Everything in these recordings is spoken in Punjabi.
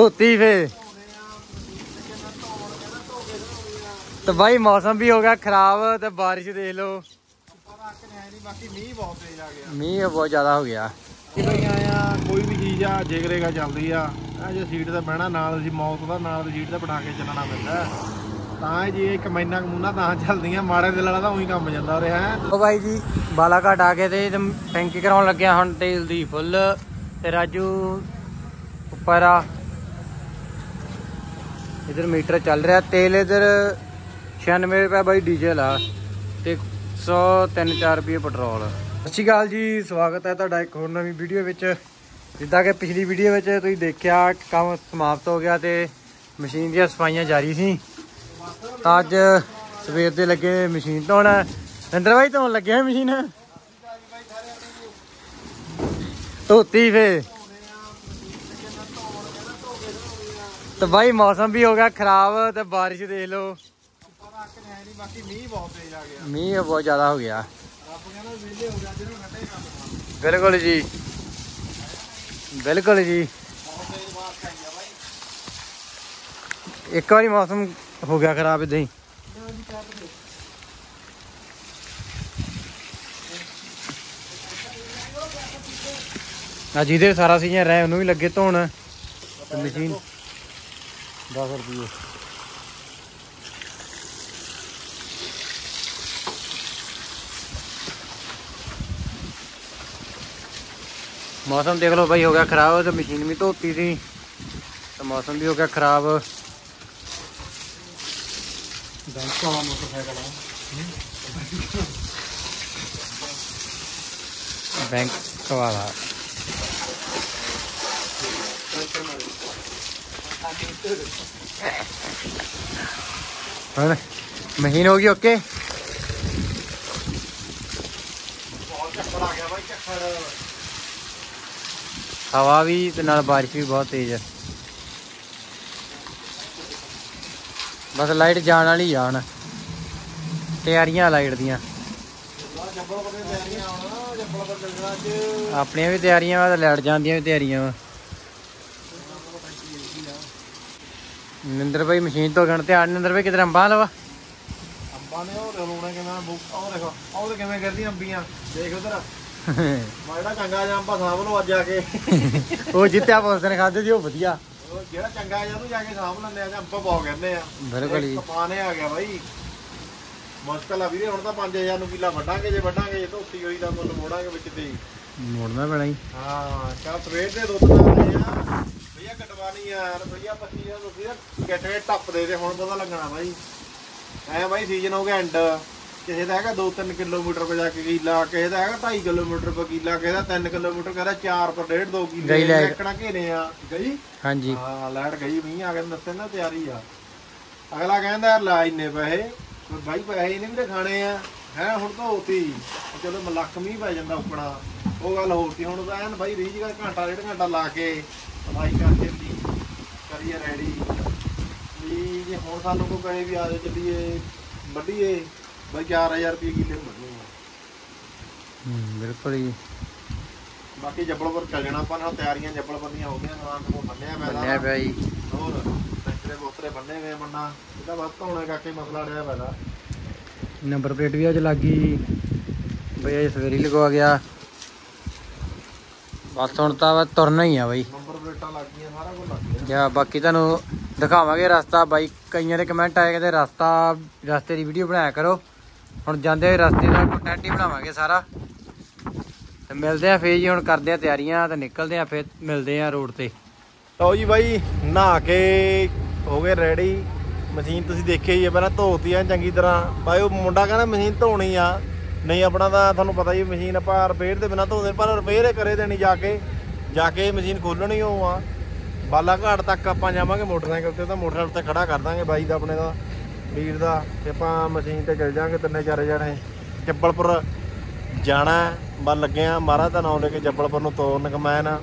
ਧੋਤੀ ਫੇ। ਤੇ ਬਾਈ ਮੌਸਮ ਵੀ ਹੋ ਗਿਆ ਖਰਾਬ ਤੇ ਬਾਰਿਸ਼ ਦੇਖ ਲਓ। ਮੀਂਹ ਬਹੁਤ ਜ਼ਿਆਦਾ ਹੋ ਗਿਆ। ਆਇਆ ਕੋਈ ਵੀ ਚੀਜ਼ ਆ ਜਿਗਰੇਗਾ ਚੱਲਦੀ ਆ। ਆ ਜੇ ਸੀਟ ਤੇ ਬਹਿਣਾ ਨਾਲ ਅਸੀਂ ਮੌਤ ਦਾ ਨਾਲ ਸੀਟ ਤੇ ਬਿਠਾ ਕੇ ਚੱਲਣਾ ਪੈਂਦਾ। ਤਾਂ ਇਹ ਜੀ ਇੱਕ ਮਹੀਨਾ ਕਮੂਨਾ ਤਾਂ ਚੱਲਦੀਆਂ ਮਾੜੇ ਦਿਲ ਵਾਲਾ ਤਾਂ ਉਹੀ ਕੰਮ ਜਾਂਦਾ ਉਰੇ ਹੈ ਉਹ ਬਾਈ ਜੀ ਬਾਲਾ ਘਾਟ ਆ ਕੇ ਤੇ ਟੈਂਕੀ ਕਰਾਉਣ ਲੱਗਿਆ ਹੁਣ ਤੇਲ ਦੀ ਫੁੱਲ। ਤੇ ਰਾਜੂ ਉੱਪਰ ਆ। ਇਧਰ ਮੀਟਰ ਚੱਲ ਰਿਹਾ, ਤੇਲ ਇਧਰ 96 ਰੁਪਏ ਬਾਈ ਡੀਜ਼ਲ ਆ ਤੇ 103 4 ਰੁਪਏ ਪੈਟਰੋਲ ਸਤਿ ਸ਼੍ਰੀ ਅਕਾਲ ਜੀ, ਸਵਾਗਤ ਹੈ ਤੁਹਾਡਾ ਇੱਕ ਹੋਰ ਨਵੀਂ ਵੀਡੀਓ ਵਿੱਚ। ਜਿੱਦਾਂ ਕਿ ਪਿਛਲੀ ਵੀਡੀਓ ਵਿੱਚ ਤੁਸੀਂ ਦੇਖਿਆ, ਕੰਮ ਸਮਾਪਤ ਹੋ ਗਿਆ ਤੇ ਮਸ਼ੀਨ ਦੀਆਂ ਸਫਾਈਆਂ ਜਾਰੀ ਸੀ। ਤਾਂ ਅੱਜ ਸਵੇਰ ਦੇ ਲੱਗੇ ਮਸ਼ੀਨ ਧੋਣ। ਅੰਦਰ ਬਾਈ, ਧੋਣ ਲੱਗਿਆ ਮਸ਼ੀਨ? ਧੋਤੀ ਫੇ ਤੇ ਬਾਈ ਮੌਸਮ ਵੀ ਹੋ ਗਿਆ ਖਰਾਬ ਤੇ ਬਾਰਿਸ਼ ਦੇਖ ਲਓ। ਮੀਂਹ ਬਹੁਤ ਜ਼ਿਆਦਾ ਹੋ ਗਿਆ। ਬਿਲਕੁਲ ਜੀ। ਬਿਲਕੁਲ ਜੀ। ਇੱਕ ਵਾਰੀ ਮੌਸਮ ਹੋ ਗਿਆ ਖਰਾਬ ਇਦਾਂ ਹੀ। ਆ ਜਿਹਦੇ ਸਾਰਾ ਸੀਜ਼ਨ ਰਹਿ, ਉਹਨੂੰ ਵੀ ਲੱਗੇ ਧੋਣ। ਮਸ਼ੀਨ 10 ਰੁਪਏ ਮੌਸਮ ਦੇਖ ਲਓ ਬਾਈ ਹੋ ਗਿਆ ਖਰਾਬ ਤੇ ਮਸ਼ੀਨ ਵੀ ਧੋਤੀ ਸੀ ਤੇ ਮੌਸਮ ਵੀ ਹੋ ਗਿਆ ਖਰਾਬ ਬੈਂਕ ਵਾਲਾ ਮੋਟਰਸਾਈਕਲ ਆ ਬੈਂਕ ਵਾਲਾ ਹੁਣ ਮਹੀਨ ਹੋ ਗਈ ਓਕੇ ਹਵਾ ਵੀ ਤੇ ਨਾਲ ਬਾਰਿਸ਼ ਵੀ ਬਹੁਤ ਤੇਜ਼ ਹੈ ਬਸ ਲਾਈਟ ਜਾਣ ਵਾਲੀ ਆ ਹੁਣ ਤਿਆਰੀਆਂ ਲਾਈਟ ਦੀਆਂ ਆਪਣੀਆਂ ਵੀ ਤਿਆਰੀਆਂ ਵਾ ਤੇ ਲਾਈਟ ਜਾਂਦੀਆਂ ਵੀ ਤਿਆਰੀਆਂ ਵਾ ਨਿੰਦਰ ਭਾਈ ਮਸ਼ੀਨ ਤੋਂ ਗਣ ਧਿਆਨ ਨਿੰਦਰ ਭਾਈ ਕਿਧਰ ਅੰਬਾਂ ਲਵਾ? ਅੰਬਾਂ ਨੇ ਉਹ ਰੋਣਾ ਕਿਵੇਂ? ਬੁੱਕ ਉਹ ਦੇਖੋ ਉਹ ਤੇ ਕਿਵੇਂ ਕਰਦੀ ਅੰਬੀਆਂ? ਦੇਖ ਉਧਰ। ਮੈਂ ਜਿਹੜਾ ਚੰਗਾ ਜਾਂ ਅੰਬਾ ਸਾਂਭ ਲਓ ਅੱਜ ਆ ਕੇ। ਉਹ ਜਿੱਤਿਆ ਉਸ ਦਿਨ ਖਾਦੇ ਸੀ ਉਹ ਵਧੀਆ। ਜਿਹੜਾ ਚੰਗਾ ਜਾਂ ਉਹਨੂੰ ਜਾ ਕੇ ਸਾਂਭ ਲੈਂਦੇ ਆ ਜਾਂ ਅੰਬਾ ਪਾਉ ਕਹਿੰਦੇ ਆ। ਬਿਲਕੁਲ ਜੀ। ਕਪਾਨੇ ਆ ਗਿਆ ਬਾਈ। ਮੁਸ਼ਕਲ ਆ ਵੀਰੇ ਹੁਣ ਤਾਂ 5000 ਨੂੰ ਕਿੱਲਾ ਵੱਢਾਂਗੇ ਜੇ ਵੱਢਾਂਗੇ ਜੇ ਧੋਤੀ ਹੋਈ ਦਾ ਮੁੱਲ ਮੋੜਾਂਗੇ ਵਿੱਚ ਤੇ। ਮੋੜਨਾ ਪੈਣਾ ਹੀ ਹਾਂ ਚੱਲ ਸਵੇਰ ਦੇ ਦੋ ਤਿੰਨ ਵਜੇ ਆ। ਭਈਆ ਕਟਵਾਣੀ ਆ ਰੁਪਈਆ 25000 ਰੁਪਈਆ ਗੱਟੇ ਟੱਪ ਦੇ ਤੇ ਹੁਣ ਪਤਾ ਲੱਗਣਾ ਬਾਈ। ਐ ਬਾਈ ਸੀਜ਼ਨ ਹੋ ਗਿਆ ਐਂਡ ਕਿਸੇ ਦਾ ਹੈਗਾ 2-3 ਕਿਲੋਮੀਟਰ ਪੇ ਜਾ ਕੇ ਕਿੱਲਾ ਕਿਸੇ ਦਾ ਹੈਗਾ 2.5 ਕਿਲੋਮੀਟਰ ਪੇ ਕਿੱਲਾ ਕਿਸੇ ਦਾ 3 ਕਿਲੋਮੀਟਰ ਕਹਿੰਦਾ 4 ਪਰ 1.5 2 ਗਈ ਕਿੱਲੇ ਲਾਈਟ। ਇੱਕਣਾ ਘੇਰੇ ਆ। ਗਈ? ਹਾਂਜੀ। ਹਾਂ ਲਾਈਟ ਗਈ ਮੀਂਹ ਆ ਗਿਆ ਦੱਸੇ ਨਾ ਤਿਆਰੀ ਆ। ਅਗਲਾ ਕਹਿੰਦਾ ਯਾਰ ਲਾ ਇੰਨੇ ਪੈਸੇ ਪਰ ਬਾਈ ਪੈਸੇ ਇਹਨੇ ਵੀ ਤਾਂ ਖਾਣੇ ਆ। ਹੈ ਹੁਣ ਤਾਂ ਹੋਤੀ। ਚਲੋ ਮ- ਲੱਖ ਮੀਂਹ ਪੈ ਜਾਂਦਾ ਉੱਪਣਾ ਉਹ ਗੱਲ ਹੋਤੀ। ਹੁਣ ਤਾਂ ਐਨ ਬਾਈ ਰੀਜ ਕਰ ਘੰਟਾ ਡੇਢ ਘੰਟਾ ਲਾ ਕੇ ਸਫ਼ਾਈ ਕਰਕੇ ਦੀ ਕਰੀਏ ਰੈਡੀ ਵੀ ਜੇ ਹੁਣ ਸਾਨੂੰ ਕੋਈ ਕਹੇ ਵੀ ਆ ਜਾ ਚੱਲੀਏ ਵੱਢੀਏ ਬਾਈ 4000 ਰੁਪਏ ਕਿੱਲੇ ਆ ਹੂੰ, ਬਿਲਕੁਲ ਜੀ। ਬਾਕੀ ਜੱਬਲਪੁਰ ਚੱਲ ਜਾਣਾ ਆਪਾਂ ਨਾਲ ਤਿਆਰੀਆਂ ਜੱਬਲਪੁਰ ਦੀਆਂ ਹੋ ਗਈਆਂ ਨਵਾਂ ਤੋਂ ਬੰਨਿਆ ਬੰਨਿਆ ਮੈਦਾਨ ਪਿਆ ਜੀ। ਹੋਰ ਟੈਂਕਰੇ ਬੋਤਰੇ ਬੰਨੇ ਹੋਏ ਮੰਨਾ ਇਹਦਾ ਬਸ ਧੋਣੇ ਕਰਕੇ ਮਸਲਾ ਡਿਆ ਪੈਦਾ ਨੰਬਰ ਪਲੇਟ ਵੀ ਅੱਜ ਲੱਗ ਬਈ ਅੱਜ ਸਵੇਰੇ ਲਗਵਾ ਗਿਆ। ਬਸ ਹੁਣ ਤਾਂ ਵਾ ਤੁਰਨਾ ਹੀ ਆ ਬਾਈ। ਨੰਬਰ ਪਲੇਟਾਂ ਲੱਗ ਗਈਆਂ ਸਾਰਾ ਕੁਝ ਲੱਗ ਗਿਆ। ਜਾਂ ਬਾਕੀ ਤੁਹਾਨੂੰ ਦਿਖਾਵਾਂਗੇ ਰਸਤਾ। ਬਾਈ ਕਈਆਂ ਦੇ ਕਮੈਂਟ ਆਏ ਕਹਿੰਦੇ ਰਸਤਾ ਰਸਤੇ ਦੀ ਵੀਡੀਓ ਬਣਾਇਆ ਕਰੋ। ਹੁਣ ਜਾਂਦੇ ਰਸਤੇ ਦਾ ਕੰਟੈਂਟ ਹੀ ਬਣਾਵਾਂਗੇ ਸਾਰਾ। ਤੇ ਮਿਲਦੇ ਆ ਫੇਰ ਜੀ ਹੁਣ ਕਰਦੇ ਆ ਤਿਆਰੀਆਂ ਤੇ ਨਿਕਲਦੇ ਆ ਫੇਰ ਮਿਲਦੇ ਆ ਰੋਡ ਤੇ। ਲਓ ਜੀ ਬਾਈ ਨਹਾ ਕੇ ਹੋ ਗਏ ਰੈਡੀ ਮਸ਼ੀਨ ਤੁਸੀਂ ਦੇਖਿਆ ਹੀ ਹੈ, ਪਹਿਲਾਂ ਧੋਤੀ ਆ ਚੰਗੀ ਤਰ੍ਹਾਂ। ਬਾਈ ਉਹ ਮੁੰਡਾ ਕਹਿੰਦਾ ਮਸ਼ੀਨ ਧੋਣੀ ਆ। ਨਹੀਂ, ਆਪਣਾ ਤਾਂ ਤੁਹਾਨੂੰ ਪਤਾ ਹੀ ਮਸ਼ੀਨ ਆਪਾਂ ਰਿਪੇਅਰ ਦੇ ਬਿਨਾ ਧੋਦੇ ਪਰ ਰਿਪੇਅਰ ਕਰੇ ਦੇਣੀ ਜਾ ਕੇ। ਜਾ ਕੇ ਮਸ਼ੀਨ ਖੋਲਣੀ ਉਹ ਆ। ਬਾਲਾ ਤੱਕ ਆਪਾਂ ਜਾਵਾਂਗੇ ਮੋਟਰਸਾਈਕਲ ਤੇ ਤਾਂ ਮੋਟਰਸਾਈਕਲ ਤੇ ਖੜਾ ਕਰ ਦਾਂਗੇ ਬਾਈ ਦਾ ਆਪਣੇ ਦਾ, ਵੀਰ ਦਾ। ਤੇ ਆਪਾਂ ਮਸ਼ੀਨ ਤੇ ਚੱਲ ਜਾਾਂਗੇ ਤਿੰਨੇ ਚਾਰੇ ਜਣੇ। ਜੱਬਲਪੁਰ ਜਾਣਾ ਬਸ ਲੱਗੇ ਆ ਮਹਾਰਾਜ ਦਾ ਨਾਮ ਲੈ ਕੇ ਜੱਬਲਪੁਰ ਨੂੰ ਤੋਰਨ ਕਮੈਨ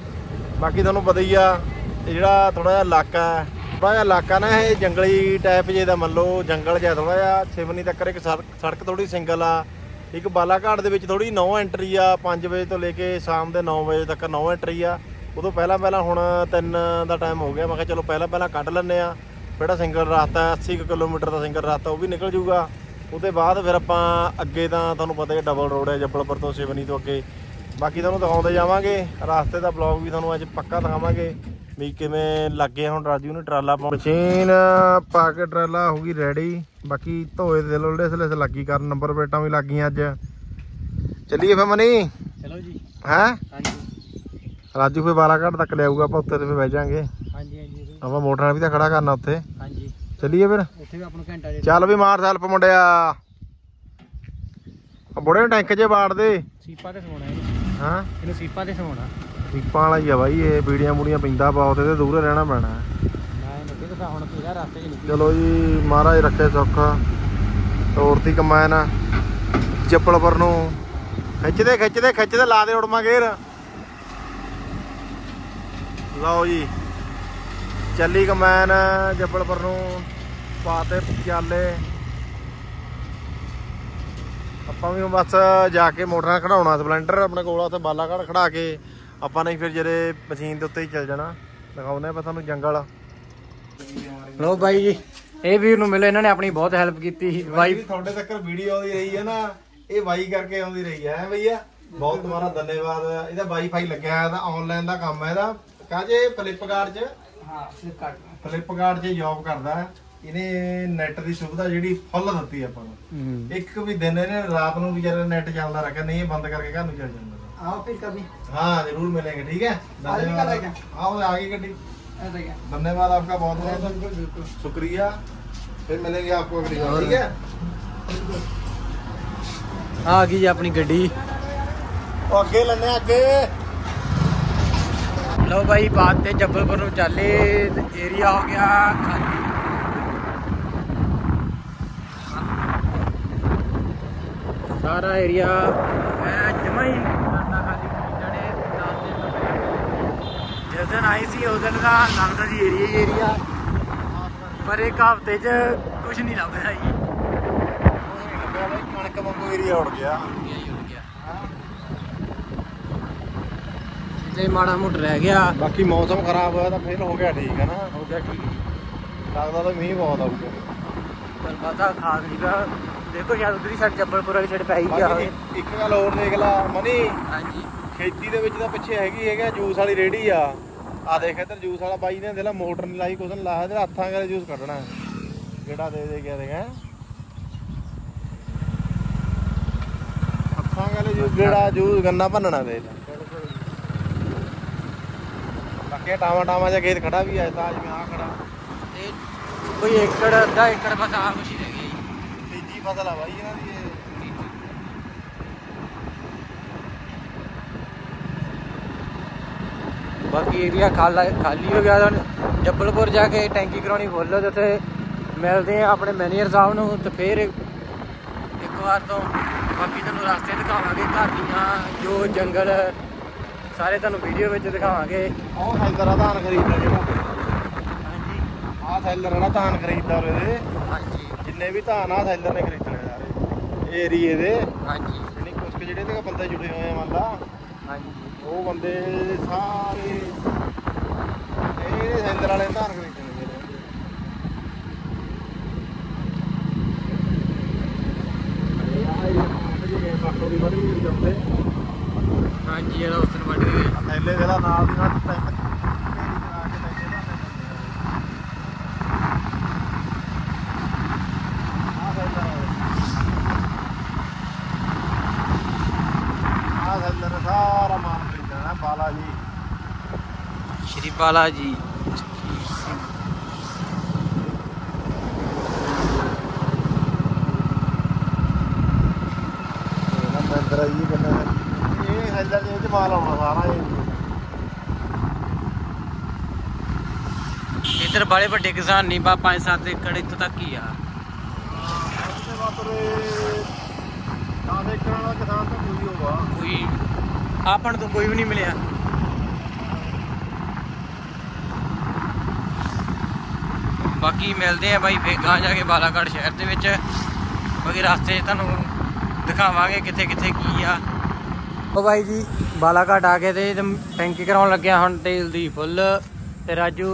ਬਾਕੀ ਤੁਹਾਨੂੰ ਪਤਾ ਹੀ ਆ ਜਿਹੜਾ ਥੋੜਾ ਜਿਹਾ ਇਲਾਕਾ ਹੈ ਥੋੜਾ ਜਿਹਾ ਇਲਾਕਾ ਨਾ ਇਹ ਜੰਗਲੀ ਟਾਈਪ ਜੇ ਦਾ ਮੰਨ ਲਓ ਜੰਗਲ ਜਿਹਾ ਥੋੜਾ ਜਿਹਾ ਸਿਵਨੀ ਤੱਕ ਇੱਕ ਸੜਕ ਸੜਕ ਥੋੜੀ ਸਿੰਗਲ ਆ। ਇੱਕ ਬਾਲਾਘਾਟ ਦੇ ਵਿੱਚ ਥੋੜੀ ਨੌ ਐਂਟਰੀ ਆ 5 ਵਜੇ ਤੋਂ ਲੈ ਕੇ ਸ਼ਾਮ ਦੇ 9 ਵਜੇ ਤੱਕ ਨੌ ਐਂਟਰੀ ਆ। ਉਦੋਂ ਪਹਿਲਾਂ ਪਹਿਲਾਂ ਹੁਣ 3 ਦਾ ਟਾਈਮ ਹੋ ਗਿਆ ਮੈਂ ਕਿਹਾ ਚਲੋ ਪਹਿਲਾਂ ਪਹਿਲਾਂ ਕੱਢ ਲੈਂਦੇ ਆ ਜਿਹੜਾ ਸਿੰਗਲ ਰਸਤਾ ਹੈ, 80 ਕੁ ਕਿਲੋਮੀਟਰ ਦਾ ਸਿੰਗਲ ਰਸਤਾ ਉਹ ਵੀ ਨਿਕਲ ਜੂਗਾ। ਉਹਦੇ ਬਾਅਦ ਫਿਰ ਆਪਾਂ ਅੱਗੇ ਤਾਂ ਤੁਹਾਨੂੰ ਪਤਾ ਹੀ ਡਬਲ ਰੋਡ ਹੈ ਜੱਬਲਪੁਰ ਤੋਂ ਸਿਵਨੀ ਤੋਂ ਅੱਗੇ। ਬਾਕੀ ਤੁਹਾਨੂੰ ਦਿਖਾਉਂਦੇ ਜਾਵਾਂਗੇ ਰਸਤੇ ਦਾ ਬਲੌਗ ਵੀ ਤੁਹਾਨੂੰ ਅੱਜ ਪੱਕਾ ਦਿਖਾਵਾਂਗੇ। ਵੀ ਕਿਵੇਂ ਲੱਗੇ ਹੁਣ ਰਾਜੂ ਨੇ ਟਰਾਲਾ ਪਾਉਣ? ਮਸ਼ੀਨ ਪਾ ਕੇ ਟਰਾਲਾ ਹੋ ਗਈ ਰੈਡੀ ਬਾਕੀ ਧੋਏ ਦੇ ਲੋਲੇ ਸਲੇ ਲੱਗੀ ਕਰਨ ਨੰਬਰ ਪਲੇਟਾਂ ਵੀ ਲੱਗੀਆਂ ਅੱਜ। ਚੱਲੀਏ ਫੇ ਮਨੀ? ਚਲੋ ਜੀ। ਹੈ? ਹਾਂਜੀ। ਰਾਜੂ ਫੇ ਬਾਲਾਘਾਟ ਤੱਕ ਲਿਆਊਗਾ ਆਪਾਂ ਉੱਥੇ ਤੇ ਫੇ ਬਹਿ ਜਾਾਂਗੇ। ਹਾਂਜੀ ਹਾਂਜੀ। ਆਪਾਂ ਮੋਟਰ ਨਾਲ ਵੀ ਤਾਂ ਖੜਾ ਕਰਨਾ ਉੱਥੇ। ਹਾਂਜੀ। ਚੱਲੀਏ ਫਿਰ? ਉੱਥੇ ਵੀ ਆਪਾਂ ਨੂੰ ਘੰਟਾ ਡੇਢ ਚੱਲ ਵੀ ਮਾਰ ਹੈਲਪ ਮੁੰਡਿਆ। ਆ ਬੁੜੇ ਨੂੰ ਟੈਂਕ 'ਚ ਬਾੜ ਦੇ। ਸੀਪਾਂ ਤੇ ਸੋਣਾ ਇਹਨੂੰ। ਹਾਂ? ਇਹਨੂੰ ਸੀਪਾਂ ਤੇ ਸੋਣਾ ਦੀਪਾਂ ਵਾਲਾ ਹੀ ਆ ਬਾਈ ਇਹ ਬੀੜੀਆਂ ਬੂੜੀਆਂ ਪਿੰਦਾ ਬਹੁਤ ਇਹਦੇ ਦੂਰੇ ਰਹਿਣਾ ਪੈਣਾ। ਤੇਰਾ ਚਲੋ ਜੀ ਮਹਾਰਾਜ ਰੱਖੇ ਸੁੱਖ। ਤੋਰਤੀ ਕਮਾਇਨ ਚੱਪਲਪੁਰ ਨੂੰ ਖਿੱਚਦੇ ਖਿੱਚਦੇ ਖਿੱਚਦੇ ਲਾ ਦੇ ਉੜਮਾ ਗੇਰ ਲਓ ਜੀ ਚੱਲੀ ਕਮਾਇਨ ਜੱਬਲਪੁਰ ਨੂੰ ਪਾਤੇ ਚਾਲੇ ਆਪਾਂ ਵੀ ਬਸ ਜਾ ਕੇ ਮੋਟਰ ਖੜਾਉਣਾ ਸਪਲੈਂਡਰ ਆਪਣੇ ਕੋਲ ਆ ਉੱਥੇ ਬਾਲਾਘਾਟ ਖੜਾ ਕੇ ਆਪਾਂ ਨਹੀਂ ਫਿਰ ਜਿਹੜੇ ਮਸ਼ੀਨ ਦੇ ਉੱਤੇ ਹੀ ਚੱਲ ਜਾਣਾ। ਦਿਖਾਉਂਦੇ ਆਪਾਂ ਤੁਹਾਨੂੰ ਜੰਗਲ ਲੋ ਬਾਈ ਜੀ ਇਹ ਵੀਰ ਨੂੰ ਮਿਲੇ ਇਹਨਾਂ ਨੇ ਆਪਣੀ ਬਹੁਤ ਹੈਲਪ ਕੀਤੀ। ਵਾਈ ਬਾਈ ਵੀ ਤੁਹਾਡੇ ਤੱਕ ਵੀਡੀਓ ਆਉਂਦੀ ਰਹੀ ਹੈ ਨਾ। ਇਹ ਵਾਈ ਕਰਕੇ ਆਉਂਦੀ ਰਹੀ ਹੈ ਭਈਆ? ਬਹੁਤ ਤੁਹਾਡਾ ਧੰਨਵਾਦ। ਇਹਦਾ ਵਾਈਫਾਈ ਲੱਗਿਆ ਹੈ ਤਾਂ ਆਨਲਾਈਨ ਦਾ ਕੰਮ ਹੈ ਇਹਦਾ। ਕਾਜੇ ਫਲਿੱਪਕਾਰਟ 'ਚ? ਹਾਂ ਫਲਿੱਪਕਾਰਟ ਫਲਿੱਪਕਾਰਟ 'ਚ ਜੌਬ ਕਰਦਾ ਹੈ। ਇਹਨੇ ਨੈਟ ਦੀ ਸੁਵਿਧਾ ਜਿਹੜੀ ਫੁੱਲ ਦਿੱਤੀ ਆਪਾਂ ਨੂੰ। ਇੱਕ ਵੀ ਦਿਨ ਇਹਨੇ ਰਾਤ ਨੂੰ ਵਿਚਾਰੇ ਨੈਟ ਚੱਲਦਾ ਰੱਖਿਆ ਨਹੀਂ ਇਹ ਬੰਦ ਕਰਕੇ ਘਰ ਨੂੰ ਚੱਲ ਜਾਂਦਾ। आओ फिर कभी। हाँ ज़रूर मिलेंगे ठीक है? आओ आगे कटी धन्यवाद आपका बहुत बहुत। शुक्रिया। फिर मिलेंगे आपको ठीक है? आ गई अपनी गड्डी। ਅੱਗੇ ਲੈਣੇ ਅੱਗੇ ਲੋ ਭਾਈ ਬਾਤ ਤੇ ਜੱਬਲਪੁਰ ਨੂੰ ਚਾਲੇ ਏਰੀਆ ਹੋ ਗਿਆ ਖਾਲੀ ਸਾਰਾ ਏਰੀਆ ਦਿਨ ਆਈ ਸੀ ਉਸ ਦਿਨ ਦਾ ਲੱਗਦਾ ਸੀ ਏਰੀਆ ਹੀ ਏਰੀਆ ਪਰ ਇੱਕ ਹਫ਼ਤੇ 'ਚ ਕੁਝ ਨਹੀਂ ਲੱਭਦਾ ਜੀ। ਕਣਕ ਵਾਂਗੂ ਏਰੀਆ ਉੜ ਗਿਆ। ਤੇ ਮਾੜਾ ਮੋਟ ਰਹਿ ਗਿਆ। ਬਾਕੀ ਮੌਸਮ ਖਰਾਬ ਹੋਇਆ ਤਾਂ ਫਿਰ ਹੋ ਗਿਆ ਠੀਕ ਹੈ ਨਾ ਹੋ ਗਿਆ ਠੀਕ। ਲੱਗਦਾ ਤਾਂ ਮੀਂਹ ਬਹੁਤ ਆਊਗਾ। ਪਰ ਪਤਾ ਖਾਸ ਨਹੀਂਗਾ ਦੇਖੋ ਸ਼ਾਇਦ ਉਧਰ ਹੀ ਸਾਡੇ ਜੱਬਲਪੁਰ ਵਾਲੀ ਸਾਈਡ ਪੈ ਹੀ ਗਿਆ ਇੱਕ ਗੱਲ ਹੋਰ ਦੇਖ ਲਾ ਮਨੀ। ਹਾਂਜੀ। ਖੇਤੀ ਦੇ ਵਿੱਚ ਤਾਂ ਪਿੱਛੇ ਹੈਗੀ ਹੈਗਾ ਜੂਸ ਵਾਲੀ ਰੇੜੀ ਆ। ਆ ਦੇਖ ਇੱਧਰ ਜੂਸ ਵਾਲਾ ਬਾਈ ਨੇ ਦੇ ਲਾ ਮੋਟਰ ਨਹੀਂ ਲਾਈ ਕੁਛ ਨੀ ਲਾਇਆ ਇਹਦੇ ਹੱਥਾਂ ਕਰੇ ਜੂਸ ਕੱਢਣਾ ਕਿਹੜਾ ਦੇ ਦੇ ਗਿਆ ਦੇਖ। ਹੱਥਾਂ ਕਰੇ ਜੂਸ ਜਿਹੜਾ ਜੂਸ ਗੰਨਾ ਭੰਨਣਾ ਦੇ ਬਾਕੀ ਟਾਵਾ ਟਾਵਾ ਜਿਹਾ ਖੇਤ ਖੜਾ ਵੀ ਆ ਤਾਂ ਜਿਵੇਂ ਆ ਖੜਾ। ਤੇ ਕੋਈ ਏਕੜ ਅੱਧਾ ਏਕੜ ਬਸ ਆ ਕੁਛ ਹੀ ਰਹਿ ਜੀ ਤੀਜੀ ਫਸਲ ਆ ਬਾਈ ਇਹਨਾਂ ਦੀ ਇਹ ਬਾਕੀ ਏਰੀਆ ਖਾਲਾ ਖਾਲੀ ਹੋ ਗਿਆ ਹੁਣ ਜੱਬਲਪੁਰ ਜਾ ਕੇ ਟੈਂਕੀ ਕਰਾਉਣੀ ਫੁੱਲ ਤੇ ਉੱਥੇ ਮਿਲਦੇ ਆ ਆਪਣੇ ਮੈਨੇਜਰ ਸਾਹਿਬ ਨੂੰ ਤੇ ਫੇਰ ਇੱਕ ਵਾਰ ਤੋਂ ਬਾਕੀ ਤੁਹਾਨੂੰ ਰਸਤੇ ਦਿਖਾਵਾਂਗੇ ਘਰ ਦੀਆਂ ਜੋ ਜੰਗਲ ਸਾਰੇ ਤੁਹਾਨੂੰ ਵੀਡੀਓ ਵਿੱਚ ਦਿਖਾਵਾਂਗੇ। ਉਹ ਸੈਲਰ ਆ ਧਾਨ ਖਰੀਦਦਾ ਜਿਹੜਾ। ਹਾਂਜੀ। ਆਹ ਸੈਲਰ ਜਿਹੜਾ ਧਾਨ ਖਰੀਦਦਾ ਉਹਦੇ ਹਾਂਜੀ। ਜਿੰਨੇ ਵੀ ਧਾਨ ਆ ਸੈਲਰ ਨੇ ਖਰੀਦਣੇ ਸਾਰੇ ਏਰੀਏ ਦੇ। ਹਾਂਜੀ। ਯਾਨੀ ਕੁਝ ਜਿਹੜੇ ਤੇ ਬੰਦੇ ਜੁੜੇ ਹੋਏ ਆ ਮੰਨ ਲਾ। ਹਾਂਜੀ। ਉਹ ਬੰਦੇ ਸਾਰੇ ਇਹ ਸੈਲਰ ਵਾਲੇ ਧਾਨ ਖਰੀਦਣੇ ਜਿਹੜੇ ਹਾਂਜੀ ਇਹਦਾ ਉਸ ਦਿਨ ਵੱਢ ਗਏ। ਥੈਲੇ ਦੇ ਨਾਲ ਨਾਲ ਟੈਂਕ ਆ। ਸਾਰਾ ਮਾਲ ਖਰੀਦਣਾ ਬਾਲਾ ਜੀ। ਸ਼੍ਰੀ ਬਾਲਾ ਜੀ। ਇਹਨਾਂ ਮੈਂਦਰ ਜੀ ਬੰਦਾ ਇਹ ਸੈਲਰ ਦੇ ਵਿੱਚ ਮਾਲ ਆਉਣਾ ਸਾਰਾ ਇਹ। ਇਧਰ ਬੜੇ ਵੱਡੇ ਕਿਸਾਨ ਨਹੀਂ ਬਾ 5-7 ਏਕੜ ਇੱਥੋਂ ਤੱਕ ਹੀ ਆ। ਉਹਦੇ ਵਾਪਰੇ ਨਾ ਦੇਖਣ ਵਾਲਾ ਕਿਸਾਨ ਤਾਂ ਕੋਈ ਹੋਗਾ ਕੋਈ ਆਪਣ ਤੋਂ ਕੋਈ ਵੀ ਨਹੀਂ ਮਿਲਿਆ। ਬਾਕੀ ਮਿਲਦੇ ਆ ਬਾਈ, ਫੇਰ ਗਾਂ ਜਾ ਕੇ ਬਾਲਾਘਾਟ ਸ਼ਹਿਰ ਦੇ ਵਿੱਚ। ਬਾਕੀ ਰਸਤੇ 'ਚ ਤੁਹਾਨੂੰ ਦਿਖਾਵਾਂਗੇ ਕਿੱਥੇ ਕਿੱਥੇ ਕੀ ਆ। ਉਹ ਬਾਈ ਜੀ, ਬਾਲਾਘਾਟ ਆ ਕੇ ਤੇ ਟੈਂਕੀ ਕਰਾਉਣ ਲੱਗਿਆ ਹੁਣ ਤੇਲ ਦੀ ਫੁੱਲ। ਤੇ ਰਾਜੂ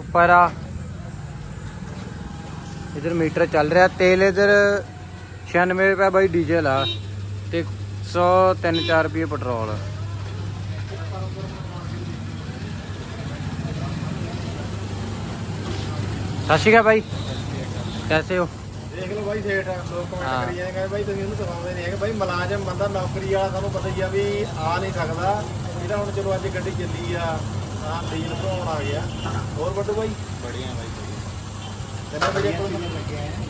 ਉੱਪਰ ਆ। ਇਧਰ ਮੀਟਰ ਚੱਲ ਰਿਹਾ। ਤੇਲ ਇਧਰ 96 ਰੁਪਏ ਬਾਈ ਡੀਜ਼ਲ ਆ। ਤੇ 103-4 ਰੁਪਏ ਪੈਟਰੋਲ। ਸਤਿ ਸ਼੍ਰੀ ਭਾਈ ਕੈਸੇ ਹੋ? ਦੇਖ ਲਓ ਬਾਈ ਸੇਠ ਲੋਕ ਕਮੈਂਟ ਕਰੀ ਜਾਂਦੇ ਕਹਿੰਦੇ ਬਾਈ ਤੁਸੀਂ ਉਹਨੂੰ ਦਿਖਾਉਂਦੇ ਨਹੀਂ ਹੈਗੇ। ਬਾਈ ਮਲਾਜ਼ਮ ਬੰਦਾ ਨੌਕਰੀ ਵਾਲਾ ਸਾਨੂੰ ਪਤਾ ਹੀ ਆ ਵੀ ਆ ਨਹੀਂ ਸਕਦਾ। ਇਹਦਾ ਹੁਣ ਚਲੋ ਅੱਜ ਗੱਡੀ ਚੱਲੀ ਆ ਆ ਡੀਜ਼ਲ ਭਰਾਉਣ ਆ ਗਿਆ। ਹੋਰ ਵੱਡੂ ਬਾਈ? ਬੜੀਆਂ ਬਾਈ। ਕਿੰਨੇ ਵਜੇ ਕੋਲ ਲੱਗਿਆ।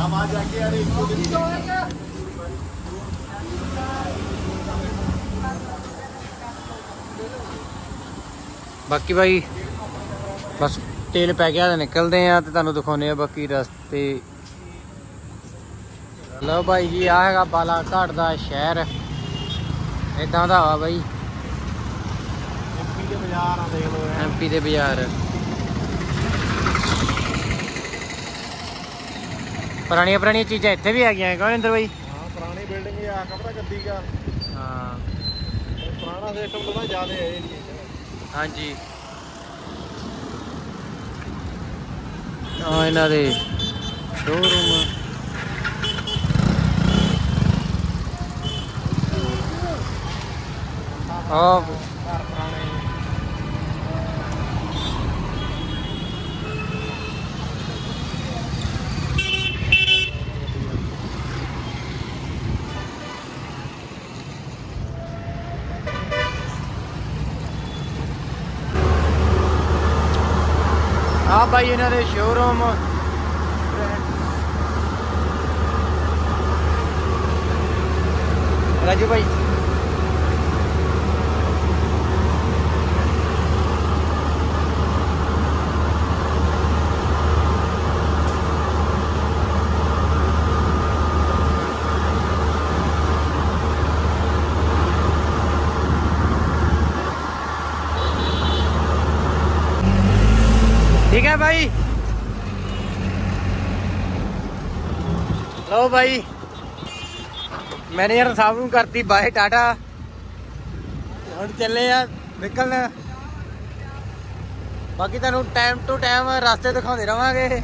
को तो यार माल बाजार ਰਾਜੂ ਆਮ ਆ ਜਾ ਕੇ ਯਾਰ ਇੱਕੋ ਦਿਨ ਬਾਕੀ ਬਾਈ ਬਸ ਤੇਲ ਪੈ ਗਿਆ ਤੇ ਨਿਕਲਦੇ ਆ ਤੇ ਤੁਹਾਨੂੰ ਦਿਖਾਉਨੇ ਆ ਬਾਕੀ ਰਸਤੇ ਲਓ ਭਾਈ ਜੀ ਆ ਹੈਗਾ ਬਾਲਾਘਾਟ ਦਾ ਸ਼ਹਿਰ ਇਦਾਂ ਦਾ ਵਾ ਬਾਈ ਐਮਪੀ ਦੇ ਬਾਜ਼ਾਰ ਆ ਦੇਖ ਲਓ ਯਾਰ ਐਮਪੀ ਦੇ ਬਾਜ਼ਾਰ ਪੁਰਾਣੀਆਂ ਪੁਰਾਣੀਆਂ ਚੀਜ਼ਾਂ ਇੱਥੇ ਵੀ ਹੈਗੀਆਂ ਕੌਣ ਇੰਦਰ ਬਾਈ? ਹਾਂ ਪੁਰਾਣੀ ਬਿਲਡਿੰਗ ਆ ਕਮਰਾ ਗੱਦੀ ਦਾ ਹਾਂ। ਪੁਰਾਣਾ ਸਿਸਟਮ ਤਾਂ ਜ਼ਿਆਦਾ ਹੈ ਇਹ ਹਾਂਜੀ। ਆ ਇਹਨਾਂ ਦੇ ਸ਼ੋਰੂਮ ਆ ਘਰ ਪੁਰਾਣੇ ਆ ਬਾਈ ਇਹਨਾਂ ਦੇ ਸ਼ੋਰੂਮ ਰਾਜੂ ਭਾਈ ਲਓ ਭਾਈ ਮੈਨੇਜਰ ਸਾਹਿਬ ਨੂੰ ਕਰਤੀ ਬਾਏ, ਟਾਟਾ। ਹੁਣ ਚੱਲੇ ਆ ਨਿਕਲਣ। ਬਾਕੀ ਤੁਹਾਨੂੰ ਟਾਈਮ ਟੂ ਟਾਈਮ ਰਸਤੇ ਦਿਖਾਉਂਦੇ ਰਵਾਂਗੇ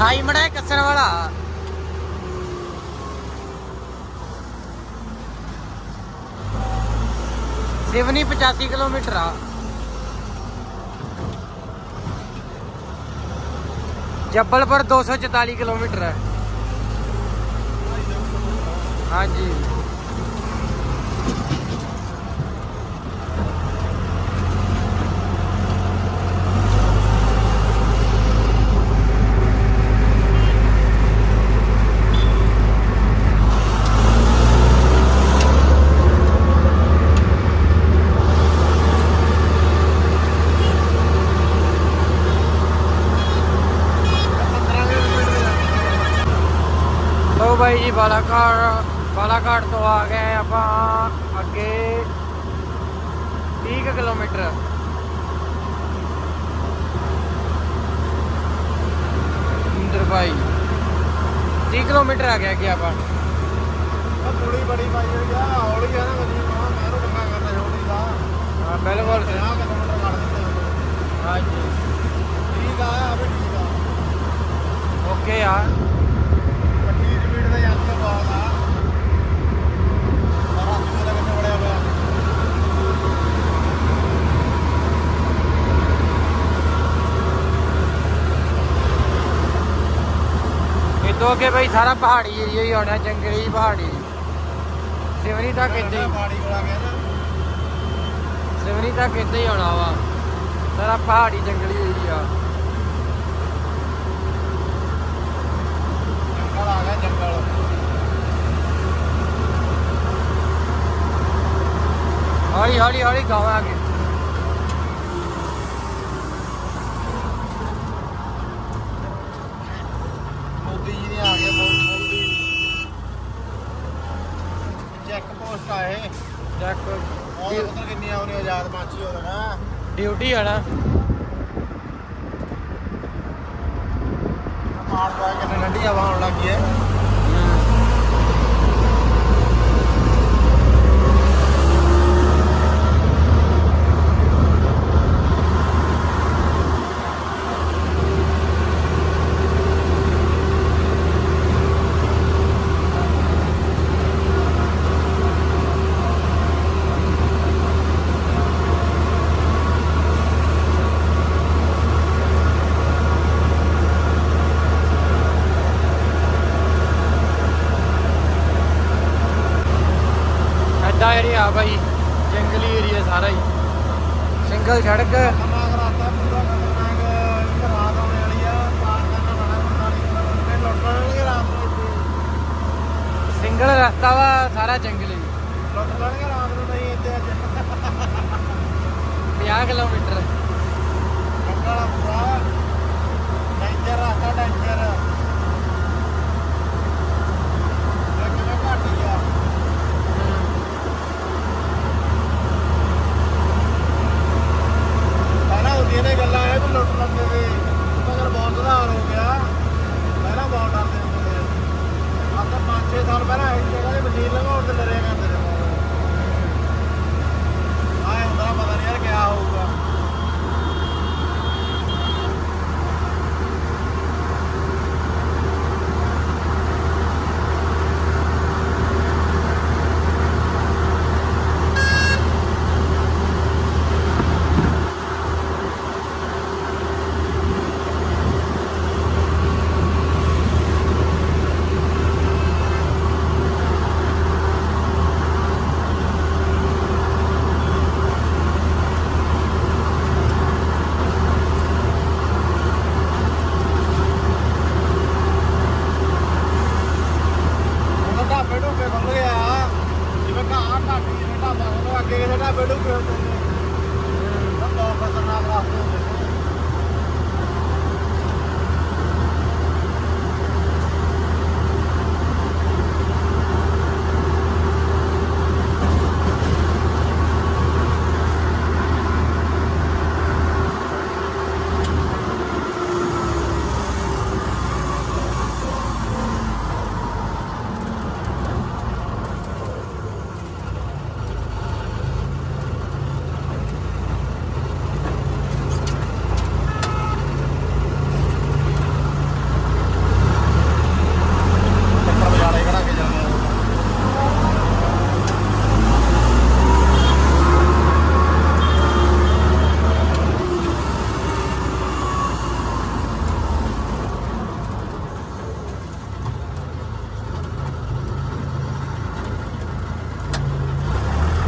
ਹਾਈ ਮੜਾ ਕੱਸਣ ਵਾਲਾ ਸਿਵਨੀ 85 ਕਿਲੋਮੀਟਰ ਆ। ਜੱਬਲਪੁਰ 244 ਕਿਲੋਮੀਟਰ ਹੈ। ਹਾਂਜੀ ਲੋ ਬਾਈ ਜੀ ਬਾਲਾਘਾਟ ਬਾਲਾਘਾਟ ਤੋਂ ਆ ਗਏ ਆਪਾਂ ਅੱਗੇ 30 ਕੁ ਕਿਲੋਮੀਟਰ। ਇੰਦਰ ਭਾਈ 30 ਕਿਲੋਮੀਟਰ ਆ ਗਿਆ ਕਿ ਆਪਾਂ। ਆ ਥੋੜੀ ਬੜੀ ਪਾਈ ਹੋਈ ਆ ਹੌਲੀ ਆ ਨਾ ਮਸ਼ੀਨ ਆ ਮੈਂ ਉਹ ਪੰਗਾ ਕਰਨਾ ਹੌਲੀ ਦਾ ਹਾਂ ਬਿਲਕੁਲ। 50 ਕਿਲੋਮੀਟਰ ਦਿੰਦੇ ਆ। ਹਾਂਜੀ। ਠੀਕ ਆ ਆ ਵੀ ਠੀਕ ਆ। ਓਕੇ ਆ ਗੱਡੀ ਸਪੀਡ ਦਾ ਯੰਤਰ ਬਹੁਤ ਆ ਸਾਰਾ ਜਿੰਨਾ ਦਾ ਕਿੱਥੇ ਵੜਿਆ ਹੋਇਆ ਇਹ ਤੋਂ ਅੱਗੇ ਭਾਈ ਸਾਰਾ ਪਹਾੜੀ ਏਰੀਆ ਹੀ ਆਉਣਾ ਜੰਗਲੀ ਪਹਾੜੀ। ਸਿਵਨੀ ਤੱਕ ਨਾ ਸਿਵਨੀ ਤੱਕ ਇੱਦਾਂ ਹੀ ਆਉਣਾ ਵਾ। ਸਾਰਾ ਪਹਾੜੀ ਜੰਗਲੀ ਏਰੀਆ ਜੰਗਲ ਆ ਗਿਆ ਜੰਗਲ। ਹੌਲੀ ਹੌਲੀ ਹੌਲੀ ਗਾਵਾਂਗੇ ਮੋਦੀ ਜੀ ਨੇ ਆ ਗਿਆ ਮੋ- ਮੋਦੀ ਚੈੱਕ ਪੋਸਟ ਆ ਇਹ ਚੱਕ ਉਹ ਉਧਰ ਕਿੰਨੀ ਆਉਣੀ ਆਜ਼ਾਦ ਮਾਛੀ ਹੋ ਨਾ ਡਿਊਟੀ ਆ ਨਾ। ਮਾਰ ਪਾ ਕੇ ਠੰਡੀ ਹਵਾ ਆਉਣ ਲੱਗੀ ਹੈ ਐਡਾ ਏਰੀਆ ਆ ਬਾਈ, ਜੰਗਲੀ ਏਰੀਆ ਸਾਰਾ ਹੀ। ਸਿੰਗਲ ਸੜਕ। ਸਿੰਗਲ ਰਸਤਾ ਵਾ, ਸਾਰਾ ਜੰਗਲੀ। ਲੁੱਟ ਲੈਣਗੇ ਰਾਤ ਨੂੰ ਨਹੀਂ ਇੱਥੇ ਅੱਜ 50 ਕਿਲੋਮੀਟਰ। ਜੰਗਲ ਪੂਰਾ ਡੈਂਜਰ ਰਾਤਾ ਡੈਂਜਰ ਇੱਕ ਨਾ ਘਾਟੀ ਆ ਪਹਿਲਾਂ ਹੁੰਦੀਆਂ ਨੇ ਗੱਲਾਂ ਇਹ ਵੀ ਲੁੱਟ ਲੈਂਦੇ ਨੇ ਮਗਰ ਬਹੁਤ ਸੁਧਾਰ ਹੋ ਗਿਆ ਪਹਿਲਾਂ ਬਹੁਤ ਡਰਦੇ ਹੁੰਦੇ ਨੇ ਅੱਜ ਤੋਂ 5-6 ਸਾਲ ਪਹਿਲਾਂ ਇਸ ਜਗ੍ਹਾ ਤੇ ਮਸ਼ੀਨ ਲਗਾਉਣ ਤੇ ਡਰਿਆ ਕਰਦੇ ਨੇ ਆਏ ਹੁੰਦਾ ਪਤਾ ਨਹੀਂ ਯਾਰ ਕਿਆ ਹੋਊਗਾ ਉਹਦਾ ਢਾਬੇ ਢੁੱਬੇ ਖੁੱਲ ਗਿਆ ਜਿਵੇਂ ਘਾਹ ਘਾਟੀ ਜਿਵੇਂ ਢਾਬਾ ਖੁੱਲ ਅੱਗੇ ਕਿਸੇ ਢਾਬੇ ਢੁੱਬੇ ਹੁੰਦੇ ਨੇ ਉਹ ਬਹੁਤ ਖਤਰਨਾਕ ਰਸਤੇ ਹੁੰਦੇ ਨੇ ਚੱਕਰ ਬਜਾਲੇ ਕਢਾ ਕੇ ਜਾਂਦੇ ਆ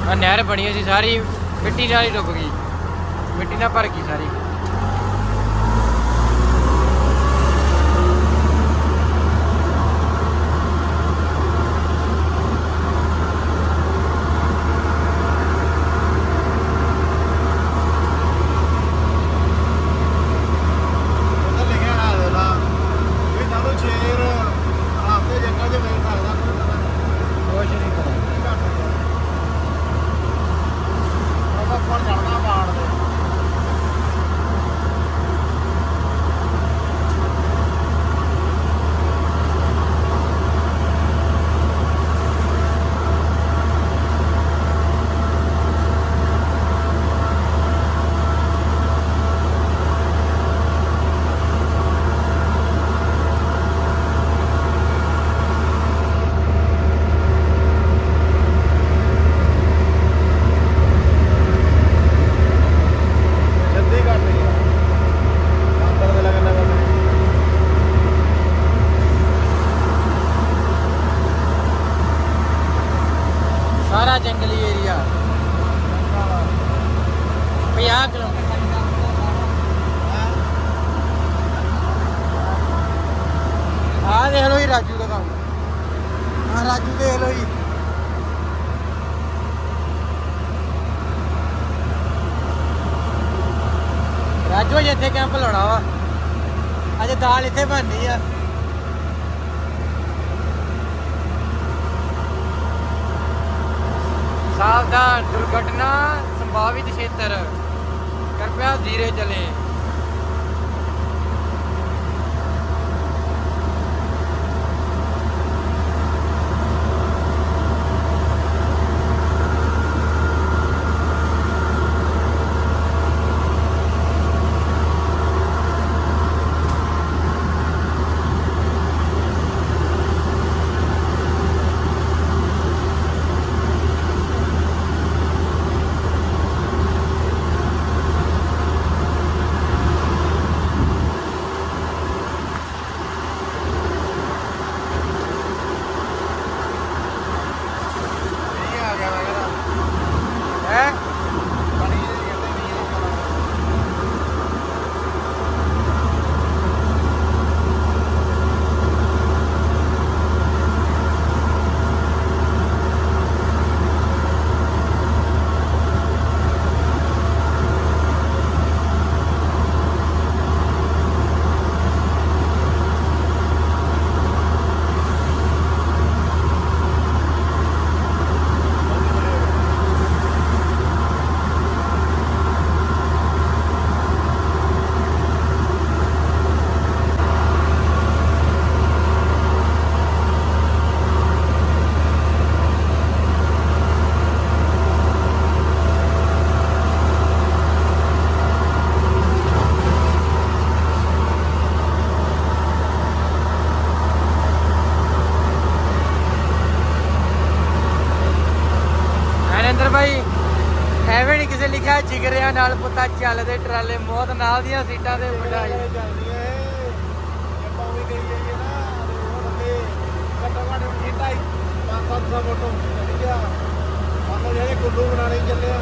ਆ ਨਹਿਰ ਬਣੀ ਹੋਈ ਸੀ, ਸਾਰੀ ਮਿੱਟੀ ਨਾਲ ਹੀ ਡੁੱਬ ਗਈ। ਮਿੱਟੀ ਨਾਲ ਭਰ ਗਈ ਸਾਰੀ। ਜੰਗਲੀ ਏਰੀਆ। 50 ਕਿਲੋਮੀਟਰ ਆ ਦੇਖ ਲੋ ਜੀ, ਰਾਜੂ ਦਾ ਕੰਮ। ਆ ਰਾਜੂ ਦੇਖ ਲੋ ਜੀ। ਰਾਜੂ ਜਿੱਥੇ ਕੈਂਪ ਲਾਉਣਾ ਵਾ। ਅੱਜ ਦਾਲ ਇੱਥੇ ਬਣਨੀ ਆ। ਸਾਵਧਾਨ ਦੁਰਘਟਨਾ ਸੰਭਾਵਿਤ ਖੇਤਰ कृपया धीरे चलें ਨਰਿੰਦਰ ਭਾਈ ਐਵੇਂ ਨਹੀਂ ਕਿਸੇ ਲਿਖਿਆ ਜਿਗਰਿਆਂ ਨਾਲ ਪੁੱਤਾ ਚੱਲਦੇ ਟਰਾਲੇ ਮੌਤ ਨਾਲ ਦੀਆਂ ਸੀਟਾਂ ਤੇ ਬਿਠਾਈ। ਚੱਲਦੀਆਂ ਏ ਜੇ ਆਪਾਂ ਵੀ ਕਰੀ ਜਾਈਏ ਨਾ ਉਹ ਬੰਦੇ ਘੱਟੋ ਘੱਟ ਹੁਣ ਇਹ ਢਾਈ 5-700 ਫੋਟੋ ਠੀਕ ਆ ਮੰਨ ਜਿਹੜੇ ਕੁੱਲੂ ਬਣਾਣੇ ਹੀ ਚੱਲੇ ਆ।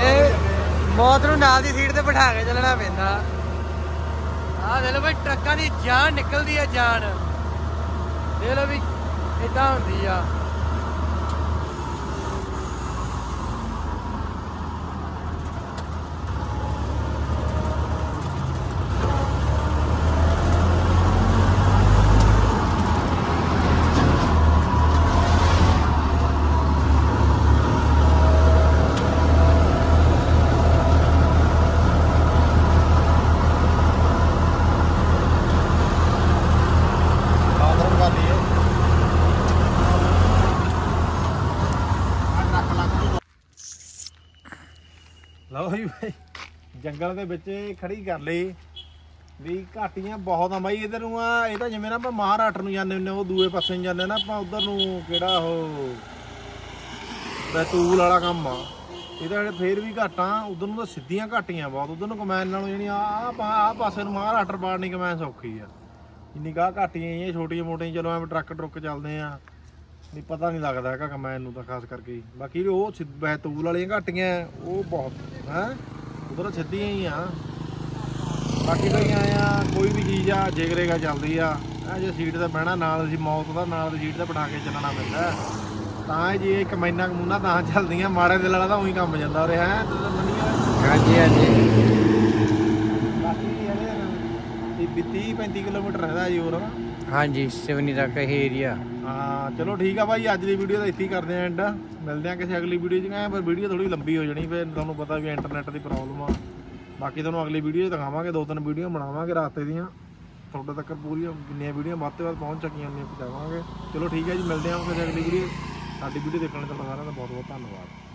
ਇਹ ਮੌਤ ਨੂੰ ਨਾਲ ਦੀ ਸੀਟ ਤੇ ਬਿਠਾ ਕੇ ਚੱਲਣਾ ਪੈਂਦਾ। ਆਹ ਦੇਖ ਲਓ ਭਾਈ ਟਰੱਕਾਂ ਦੀ ਜਾਨ ਨਿਕਲਦੀ ਆ ਜਾਨ। ਦੇਖ ਲਓ ਵੀ ਇਦਾਂ ਹੁੰਦੀ ਆ ਬਾਥਰੂਮ ਕਰ ਲਈਏ ਆ ਟਰੱਕ ਲੱਗ ਜੂਗਾ ਲਓ ਜੀ ਜੰਗਲ ਦੇ ਵਿੱਚ ਖੜੀ ਕਰ ਲਈ। ਵੀ ਘਾਟੀਆਂ ਬਹੁਤ ਆ ਬਾਈ, ਇਧਰ ਨੂੰ ਆ, ਇਹ ਤਾਂ ਜਿਵੇਂ ਨਾ ਆਪਾਂ ਮਹਾਰਾਸ਼ਟਰ ਨੂੰ ਜਾਂਦੇ ਹੁੰਦੇ ਉਹ ਦੂਏ ਪਾਸੇ ਨੂੰ ਜਾਂਦੇ ਨਾ, ਆਪਾਂ ਉਧਰ ਨੂੰ ਕਿਹੜਾ ਉਹ, ਬੈਤੂਲ ਵਾਲਾ ਕੰਮ ਆ। ਇਹਦਾ ਜਿਹੜੇ ਫੇਰ ਵੀ ਘਾਟਾਂ, ਉਧਰ ਨੂੰ ਤਾਂ ਸਿੱਧੀਆਂ ਘਾਟੀਆਂ ਬਹੁਤ, ਉਧਰ ਨੂੰ ਕਮੈਨ ਨਾਲੋਂ ਜਿਹੜੀ ਆ ਆ ਪਾਸੇ ਨੂੰ ਮਹਾਰਾਸ਼ਟਰ ਬਾੜਨੀ ਕਮੈਨ ਸੌਖੀ ਆ। ਇੰਨੀ ਗਾਹ ਘਾਟੀਆਂ ਇਹ ਛੋਟੀਆਂ ਮੋਟੀਆਂ, ਚਲੋ ਐਵੇਂ ਟਰੱਕ ਟਰੁੱਕ ਚੱਲਦੇ ਆ। ਨਹੀਂ ਪਤਾ ਨਹੀਂ ਲੱਗਦਾ ਹੈਗਾ ਕਮੈਨ ਨੂੰ ਤਾਂ ਖਾਸ ਕਰਕੇ ਬਾਕੀ ਉਹ ਬੈਤੂਲ ਵਾਲੀਆਂ ਘਾਟੀਆਂ ਉਹ ਬਹੁਤ ਹੈ? ਉਧਰ ਸਿੱਧੀਆਂ ਹੀ ਆ। ਬਾਕੀ ਤਾਂ ਆਇਆ ਕੋਈ ਵੀ ਚੀਜ਼ ਆ ਜਿਗਰੇਗਾ ਚੱਲਦੀ ਆ ਆ ਜੇ ਸੀਟ ਤੇ ਬਹਿਣਾ ਨਾਲ ਅਸੀਂ ਮੌਤ ਦਾ ਨਾਲ ਦੀ ਸੀਟ ਤੇ ਬਿਠਾ ਕੇ ਚੱਲਣਾ ਪੈਂਦਾ। ਤਾਂ ਜੇ ਇੱਕ ਮਹੀਨਾ ਕਮੂਨਾ ਤਾਂ ਚੱਲਦੀਆਂ ਮਾੜੇ ਦਿਲ ਵਾਲਾ ਤਾਂ ਉਹੀ ਕੰਮ ਜਾਂਦਾ ਉਰੇ ਹੈ? ਹਾਂਜੀ ਹਾਂਜੀ। ਬਾਕੀ ਇਹਦੇ 30 35 ਕਿਲੋਮੀਟਰ ਰਹਿੰਦਾ ਜੀ ਹੋਰ। ਹਾਂਜੀ ਸਿਵਨੀ ਤੱਕ ਇਹ ਏਰੀਆ ਹਾਂ, ਚਲੋ ਠੀਕ ਆ ਭਾਈ ਅੱਜ ਦੀ ਵੀਡੀਓ ਤਾਂ ਇੱਥੇ ਹੀ ਕਰਦੇ ਆਂ ਐਂਡ ਮਿਲਦੇ ਆਂ ਕਿਸੇ ਅਗਲੀ ਵੀਡੀਓ 'ਚ। ਐਂ ਪਰ ਵੀਡੀਓ ਥੋੜੀ ਲੰਬੀ ਹੋ ਜਾਣੀ, ਫਿਰ ਤੁਹਾਨੂੰ ਪਤਾ ਵੀ ਇੰਟਰਨੈਟ ਦੀ ਪ੍ਰੋਬਲਮ ਆ। ਬਾਕੀ ਤੁਹਾਨੂੰ ਅਗਲੀ ਵੀਡੀਓ 'ਚ ਦਿਖਾਵਾਂਗੇ, ਦੋ ਤਿੰਨ ਵੀਡੀਓ ਬਣਾਵਾਂਗੇ ਰਾਸਤੇ ਦੀਆਂ। ਤੁਹਾਡੇ ਤੱਕ ਪੂਰੀਆਂ ਜਿੰਨੀਆਂ ਵੀਡੀਓ ਵੱਧ ਤੋਂ ਵੱਧ ਪਹੁੰਚ ਸਕੀਆਂ ਉਹਨੀਆਂ ਪਹੁੰਚਾਵਾਂਗੇ ਚਲੋ ਠੀਕ ਹੈ ਜੀ, ਮਿਲਦੇ ਆਂ ਕਿਸੇ ਅਗਲੀ ਵੀਡੀਓ ਸਾਡੀ ਵੀਡੀਓ ਦੇਖਣ ਲਈ ਤੁਹਾਡਾ ਸਾਰਿਆਂ ਦਾ ਬਹੁਤ ਬਹੁਤ ਧੰਨਵਾਦ।